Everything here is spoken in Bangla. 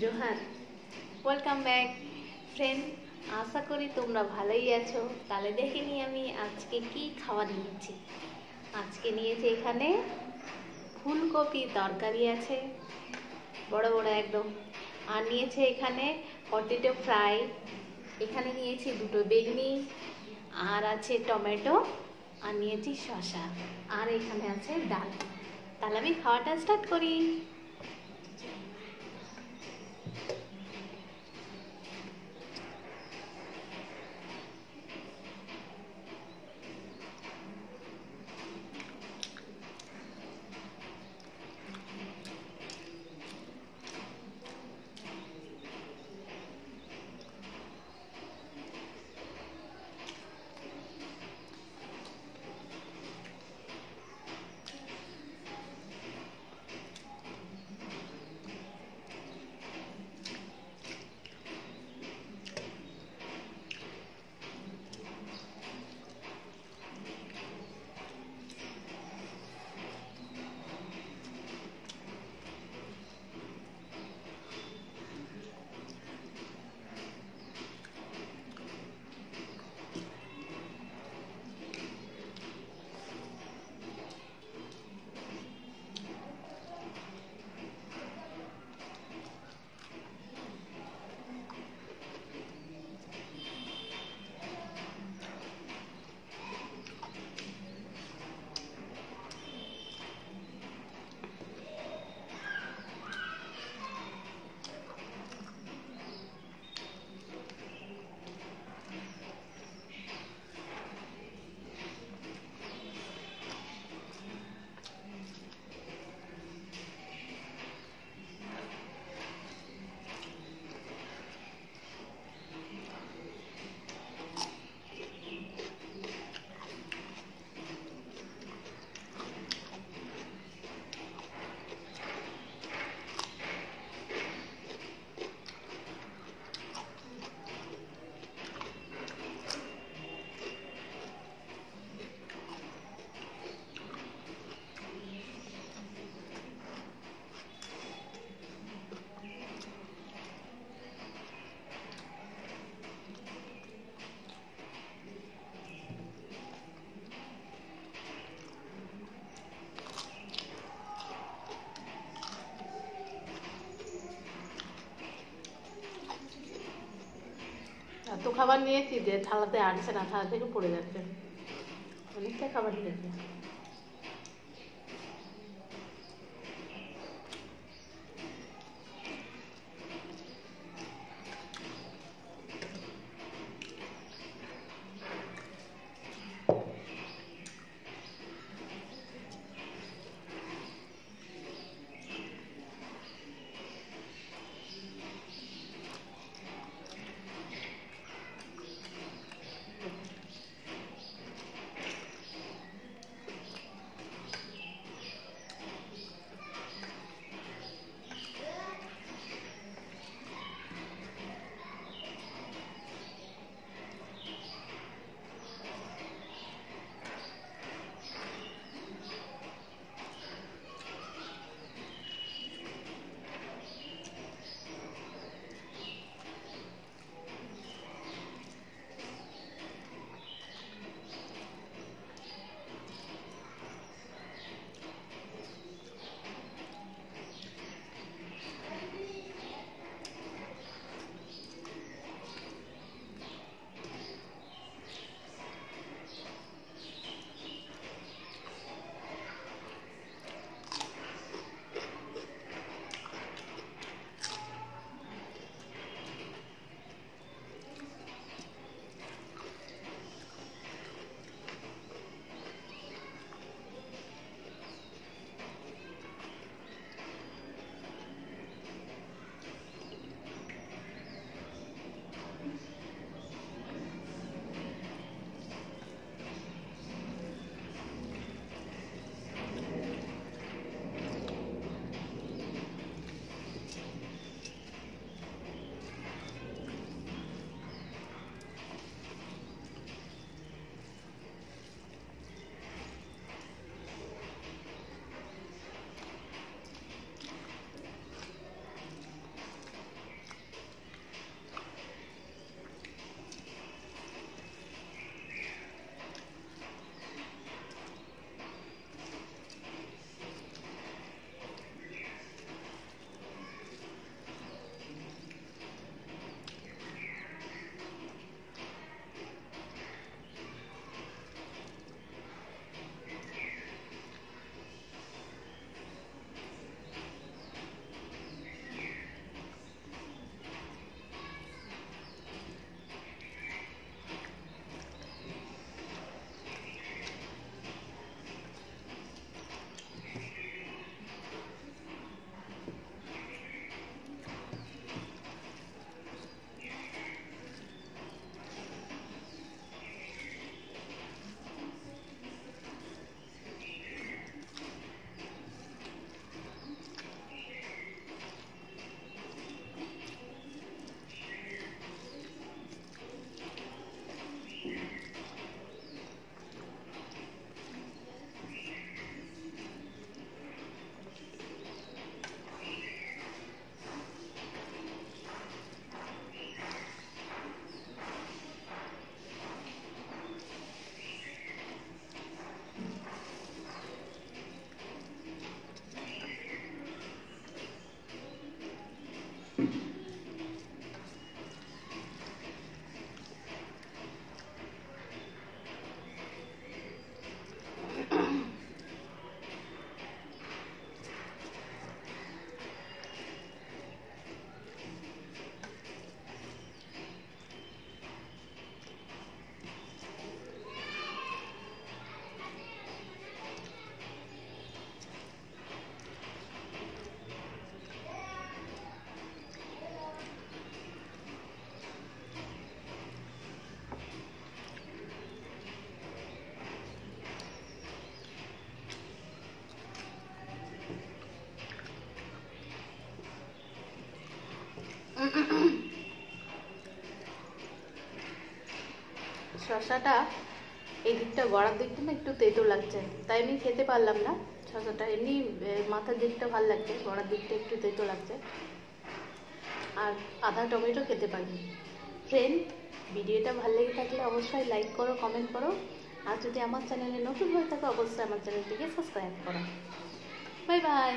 জোহার ওয়েলকাম ব্যাক ফ্রেন্ড আশা করি তোমরা ভালোই আছো। তাহলে দেখে নি আমি আজকে কি খাবার নিয়েছি আজকে নিয়েছি এখানে ফুলকপি তরকারি আছে, বড় বড় একদম। আর নিয়েছে এখানে পটেটো ফ্রাই এখানে নিয়েছি দুটো বেগনি, আর আছে টমেটো, আর নিয়েছি শসা, আর এখানে আছে ডাল। তাহলে আমি খাওয়াটা স্টার্ট করি। খাবার নিয়েছি যে থালাতে আটছে না থালা থেকে পড়ে যাচ্ছে। অনেকটা খাবার নিয়েছি শশাটা এই দিকটা গড়ার দিকটা না একটু তেতো লাগছে, তাই আমি খেতে পারলাম না। শশাটা এমনি মাথার দিকটা ভালো লাগছে গড়ার দিকটা একটু তেতো লাগছে। আর আধা টমেটো খেতে পারি ফ্রেন্ড ভিডিওটা ভালো লেগে থাকলে অবশ্যই লাইক করো কমেন্ট করো। আর যদি আমার চ্যানেলে নতুন হয়ে থাকো, অবশ্যই আমার চ্যানেলটিকে সাবস্ক্রাইব করো। Bye bye